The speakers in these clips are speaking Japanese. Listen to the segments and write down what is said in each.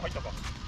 入ったか。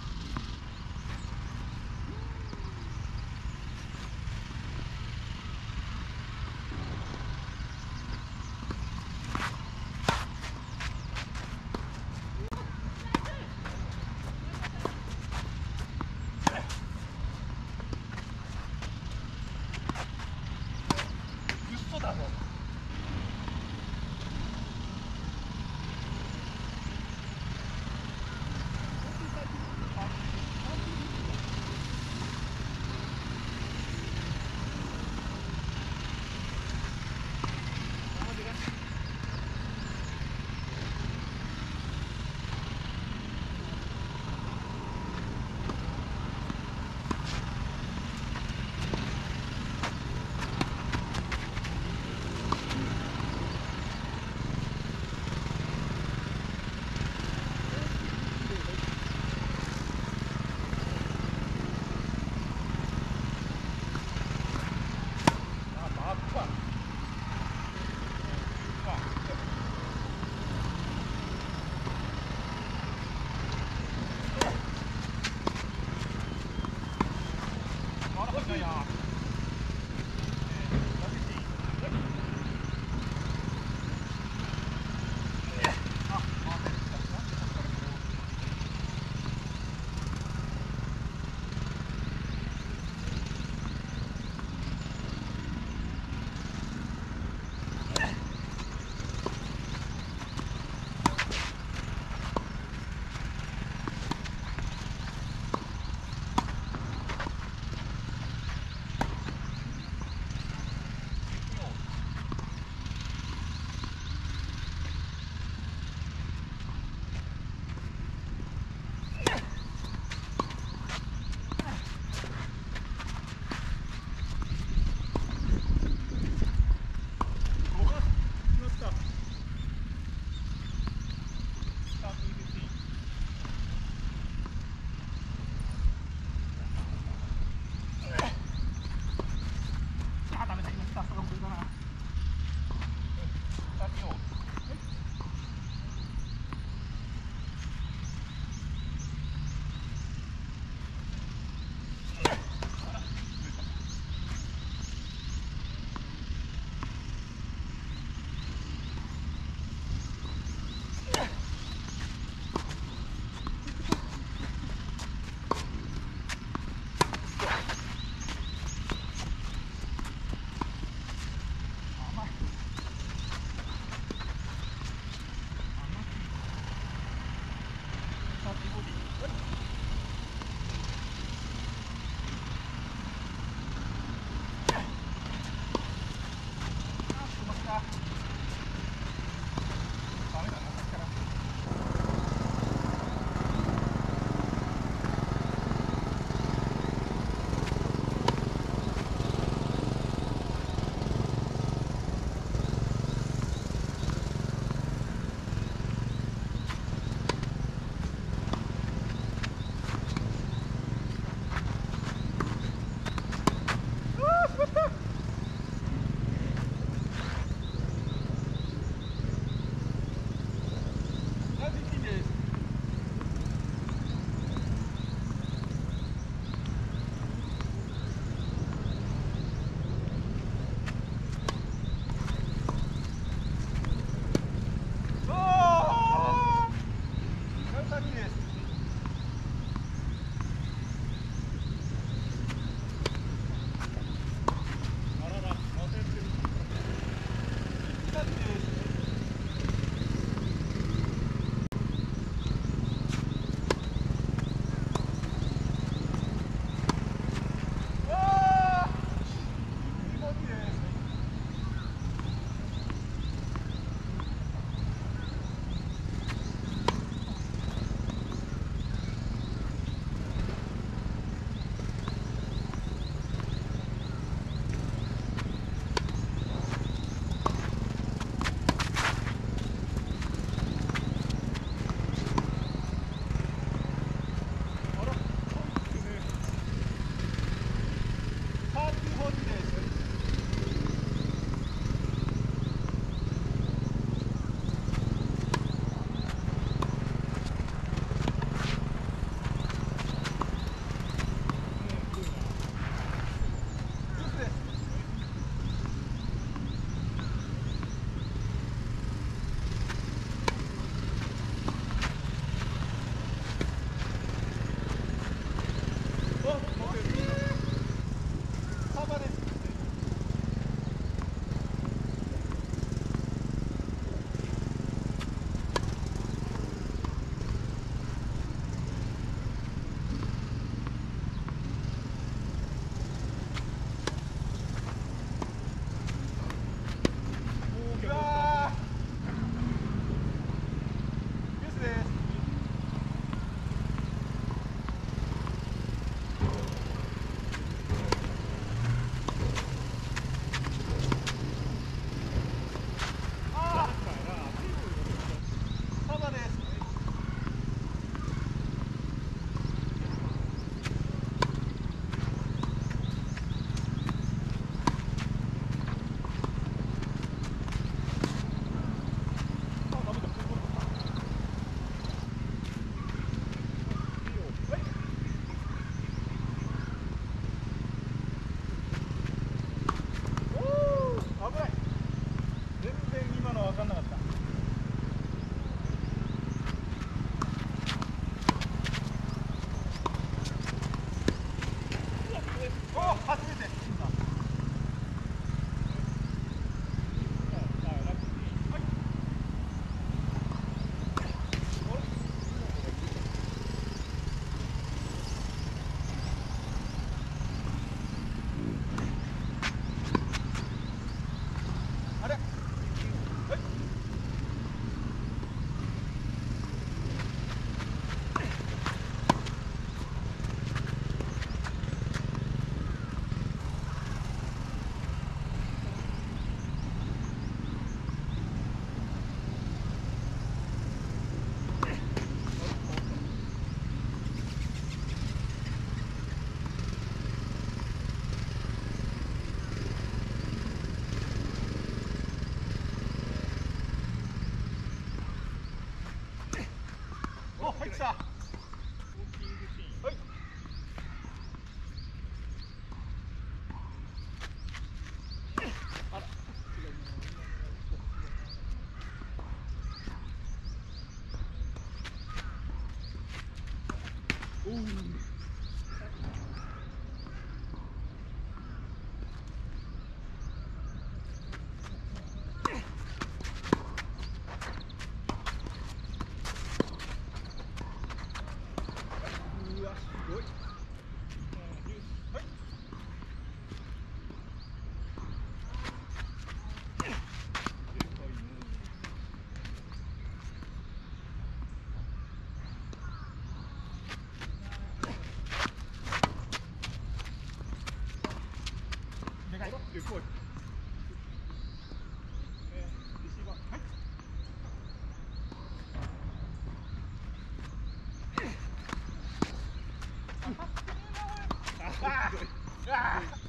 Ah!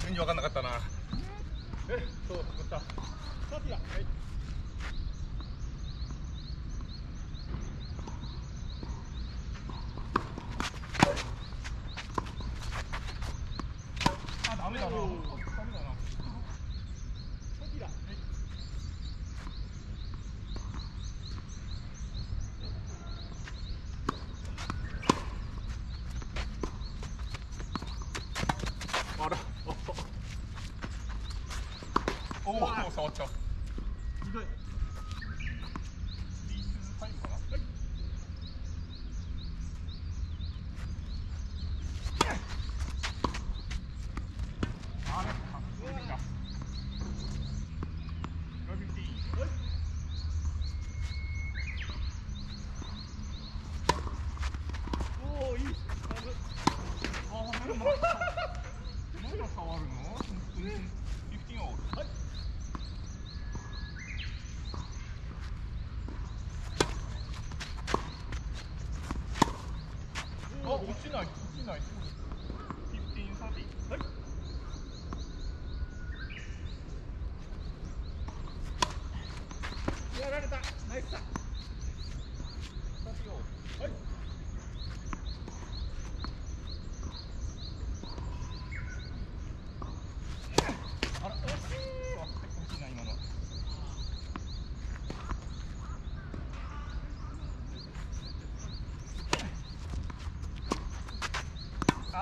全に分かんなかったな。Oh,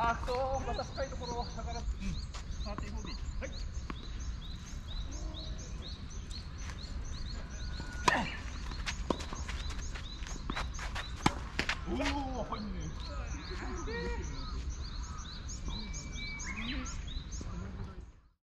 あーっまた深いところを下がら、うん